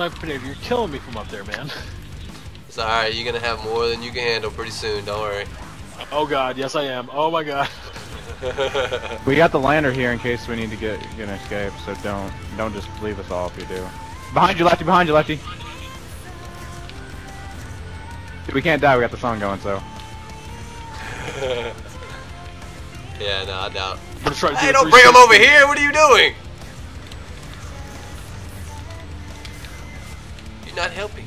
Sniper Dave, you're killing me from up there, man. It's alright, you're gonna have more than you can handle pretty soon, don't worry. Oh god, yes I am. Oh my god. We got the lander here in case we need to get get an escape, so don't don't just leave us all if you do. Behind you, lefty. Behind you, lefty. We can't die. We got the song going, so. yeah, no, I doubt. I'm gonna try to Hey, a don't bring him over here! What are you doing? You're not helping.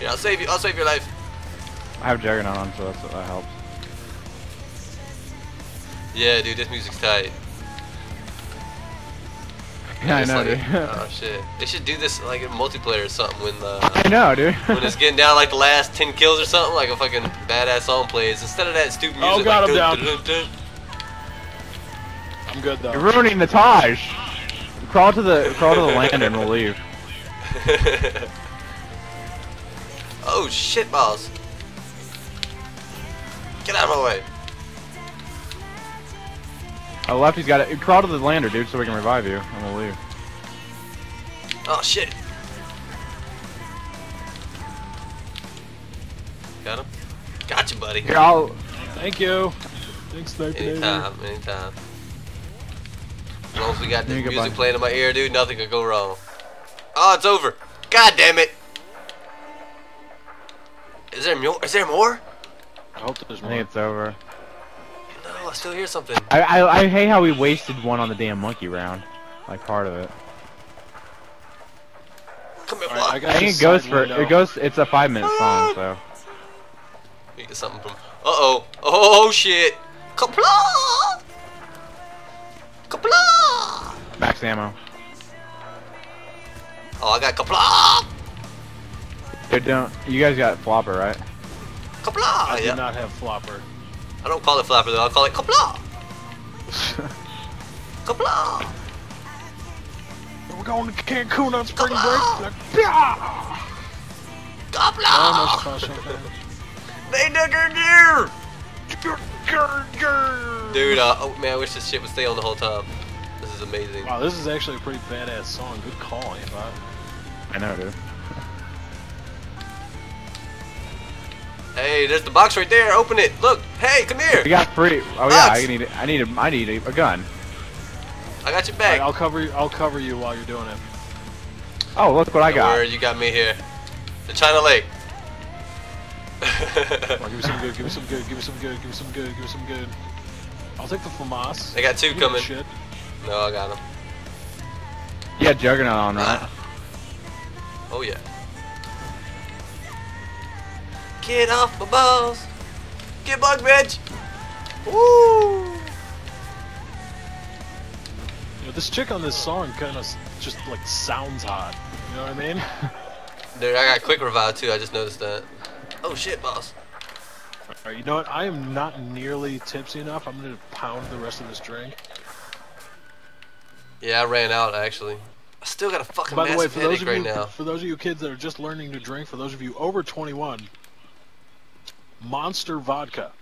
Here, I'll save you. I'll save your life. I have Juggernaut on, so that's, that helps. Yeah, dude, this music's tight. Yeah, I know, like- dude. oh shit, they should do this like in multiplayer or something when the I know, dude. when it's getting down like the last 10 kills or something, like a fucking badass song plays. Instead of that stupid Oh, music, got like, him dun, down. dun, dun, I'm good though. You're ruining the Taj. Crawl to the crawl to the lander and we'll leave. Dun. oh shit balls. Get out of my way. Oh, lefty's got it. Crawl to the lander, dude, so we can revive you, and we'll leave. Oh shit. Got him? Got you, buddy. Here, I'll. Thank you. Thanks, Sniper Dave. Anytime, anytime. As long as we got this Here you go, music playing in my ear, dude, nothing could go wrong. Oh, it's over. God damn it. Is there more? Is there more? I hope there's I think it's over. No, I still hear something. I, I I hate how we wasted one on the damn monkey round, like part of it. Come here, Alright, I I think it goes for window. it goes. It's a five minute song, so. We get something from. Uh oh. Oh shit. Kapla! Kapla! Max ammo. Oh, I got kapla! Dude, don't. You guys got flopper, right? Kapla! I do Yeah. not have flopper. I don't call it Flopper though. I call it kapla! Kapla! We're going to Cancun on spring Come break. on. Kapla! No, special thing. They dug her gear! Grr, grr, grr. Dude, uh, oh man, I wish this shit would stay on the whole time. This is amazing. Wow, this is actually a pretty badass song. Good call, Ava. I know, dude. Hey, there's the box right there. Open it. Look. Hey, come here. We got free. Oh yeah, I need. I need. A, I need a, a gun. I got your Alright, bag. I'll cover you. I'll cover you while you're doing it. Oh, look what I got. worry, you got me here. The China Lake. Come on, give me some good. Give me some good. Give me some good. Give me some good. Give me some good. I'll take the FAMAS. They got two Give coming. Shit. no, I got them. Yeah, Juggernaut on, right? Oh yeah. Get off my balls. Get bug bitch. Woo. You know, this chick on this song kind of just like sounds hot. You know what I mean? Dude, I got quick revive too. I just noticed that. Oh shit, boss. Alright, you know what? I am not nearly tipsy enough. I'm gonna pound the rest of this drink. Yeah, I ran out actually. I still got a fucking By the way, for those of right you now. for those of you kids that are just learning to drink, for those of you over 21, Monster vodka.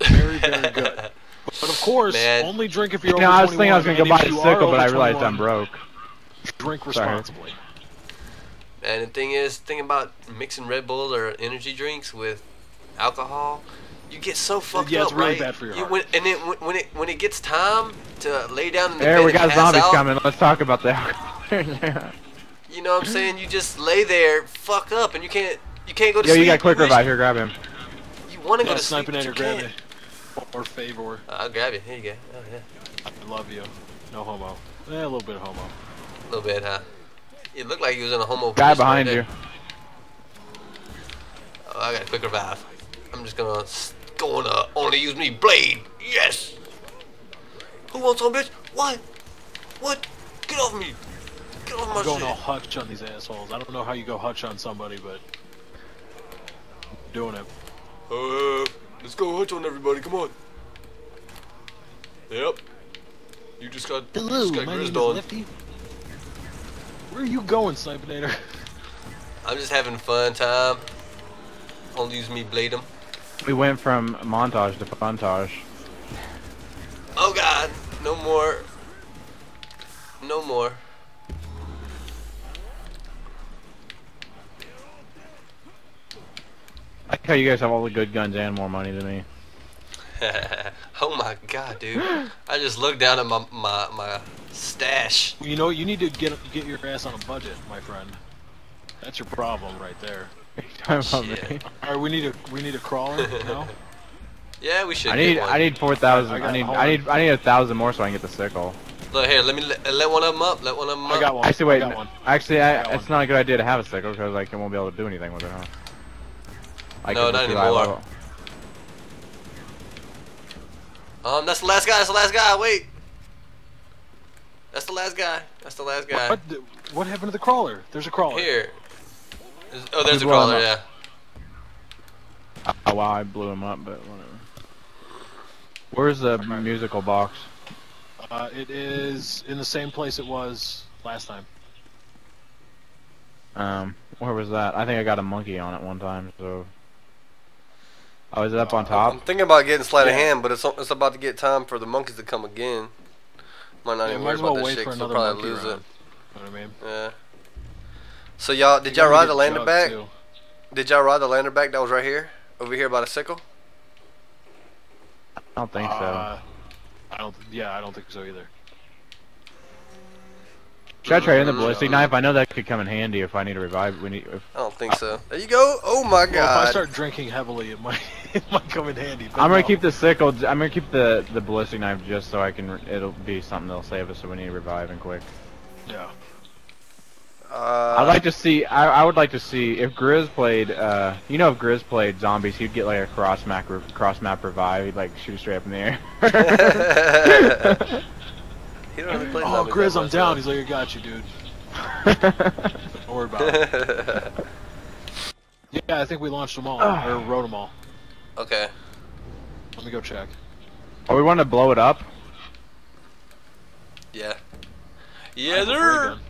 Very, very good. But of course, Man. only drink if you're No, over I was thinking I was gonna go buy a you sickle, but I realized I'm broke. Drink Sorry. responsibly. And the thing is, thing about mixing Red Bull or energy drinks with alcohol, you get so fucked Yeah, up, it's really right? bad for your You- heart. when, and then when, when it when it gets time to lay down in the There, bed we and got pass zombies out, coming. Let's talk about the alcohol. you know what I'm saying? You just lay there, fuck up, and you can't you can't go to Yo, sleep. you got quick wish- revive here. Grab him. You want to go to sleep, sniping at you your grab can't. it. Or favor. I'll grab you. Here you go. Oh yeah, I love you. No homo. Eh, a little bit of homo. a little bit, huh? It looked like he was in a homo. Guy behind right you. Oh, I got a quick revive. I'm just gonna gonna only use me blade. Yes. Who wants some bitch? What? What? Get off me! Get off my I'm going shit! all hutch on these assholes. I don't know how you go hutch on somebody, but I'm doing it. Uh, let's go hunch on everybody. Come on. Yep. You just got. Hello, just got my name is on. Lefty. Where are you going, Snipinator? I'm just having fun time. Only use me blade 'em. We went from montage to montage. Oh god, no more. No more. I like how you guys have all the good guns and more money than me. oh my god, dude. I just looked down at my, my, my stash. You know, you need to get, get your ass on a budget, my friend. That's your problem right there. Talking about me. All right, we need a we need a crawler. No. Yeah, we should. I need one. I need four thousand. I I, need I need I need a thousand more so I can get the sickle. Look here, let me let, let one of them up. Let one of them up. I got one. Actually, wait. I got one. Actually, I, I got it's one. not a good idea to have a sickle because like I won't be able to do anything with it, huh? Like, No, not it's too high anymore. Um, that's the last guy. That's the last guy. Wait. That's the last guy. That's the last guy. What, the- what happened to the crawler? There's a crawler. Here. Is- Oh, there's a Just blow him crawler. Yeah. Oh wow, I blew him up, but whatever. Where's the musical box? Uh, it is in the same place it was last time. Um, where was that? I think I got a monkey on it one time. So. Oh, is it up on Uh, top? I'm thinking about getting sleight of hand, but it's it's about to get time for the monkeys to come again. Might not Yeah, even might worry as well about that shit. for 'cause we'll probably lose round. it. You know what I mean? Yeah. So y'all, did You y'all ride the lander back? too. Did y'all ride the lander back that was right here, over here by the sickle? I don't think Uh, I don't. Yeah, I don't think so either. Should I trade in the Mm, ballistic knife? I know that could come in handy if I need to revive. We need. If, I don't think so. There you go. Oh my Well, if I start drinking heavily, it might it might come in handy. but I'm gonna no. keep the sickle. I'm gonna keep the the ballistic knife just so I can. It'll be something that'll save us. So we need to revive and quick. Yeah. Uh, I'd like to see. I, I would like to see if Grizz played. Uh, you know, if Grizz played zombies, he'd get like a cross map cross map revive. He'd like shoot straight up in the air. he don't really play Oh, Grizz, I'm down. though. He's like, I got you, dude. Don't worry about it. Yeah, I think we launched them all or wrote them all. okay. Let me go check. oh, we want to blow it up. Yeah. I Yeah, have a ray there. gun.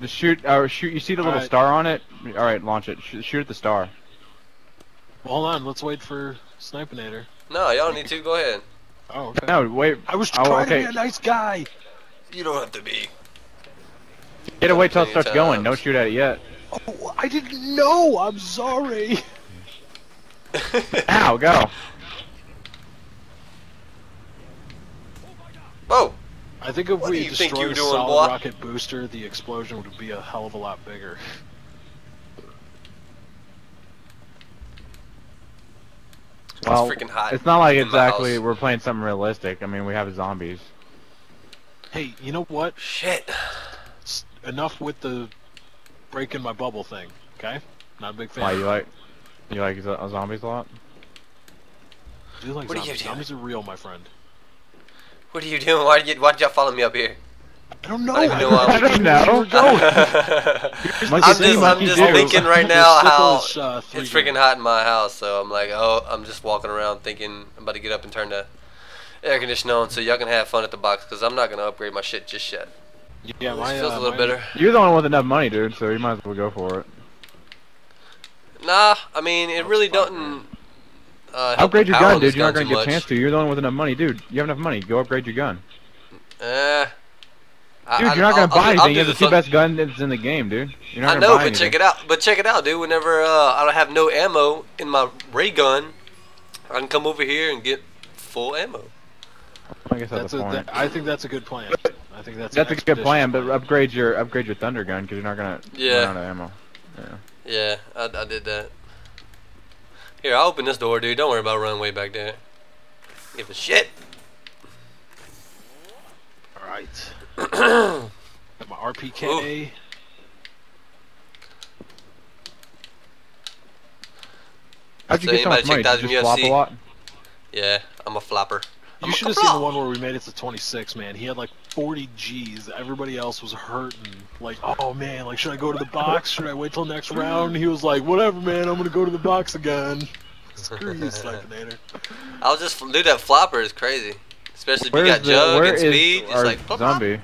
Just shoot. Or shoot. You see the little Alright. star on it? All right, launch it. Sh- shoot at the star. Well, hold on. Let's wait for Snipinator. No, y'all need to. Go ahead. Oh, okay. No, wait. I was Oh, trying okay. to be a nice guy. You don't have to be. Get away till it Plenty of starts going. Don't shoot at it yet. Oh, I didn't know. I'm sorry. Ow, go. Oh, I think if What we do destroyed you're a solid boy? rocket booster, the explosion would be a hell of a lot bigger. Well, it's freaking hot. It's not like exactly we're playing something realistic. I mean, we have zombies. Hey, you know what? Shit. S- Enough with the breaking my bubble thing. Okay, not a big fan. Why you like you like zombies a lot? do you like What are you zombies? doing? Zombies are real, my friend. What are you doing? Why did you, why did y'all follow me up here? I don't know. I don't even know I don't know. Here's Monkey the I'm just, I'm just thinking right now how uh, it's freaking hot in my house. So I'm like, oh, I'm just walking around thinking I'm about to get up and turn the air conditioner on so y'all can have fun at the box because I'm not gonna upgrade my shit just yet. Yeah, this my, feels uh, a little my- better. You're the one with enough money, dude. So you might as well go for it. Nah, I mean it really fine, doesn't. Uh, Upgrade your gun, dude. You're not gonna get a chance to. You're the one with enough money, dude. You have enough money. Go upgrade your gun, I- dude. I- You're not I'll- gonna I'll buy I'll anything. do You have the two best gun that's in the game, dude. You're not I know, buy but check it out. But check it out, dude. Whenever uh, I don't have no ammo in my ray gun, I can come over here and get full ammo. I guess that's, That's the a, point. that, I think that's a good plan. I think that's that's a good plan, expedition but upgrade your upgrade your thunder gun because you're not gonna Yeah. run out of ammo. Yeah. Yeah, I, I did that. Here, I'll open this door, dude. Don't worry about running way back there. Give a shit. All right. Got my RPK. How'd you So get so much money? Did you just flop a lot? Yeah, I'm a flopper. I'm You should have seen the one where we made it to 26, man. He had like 40 G's. Everybody else was hurting. Like, oh man, like should I go to the box? Should I wait till next round? He was like, whatever, man. I'm gonna go to the box again. Screw you, Snipinator. I was just dude. That flopper is crazy. Especially if Where's you got the jug and speed. It's our like plop, plop. zombie?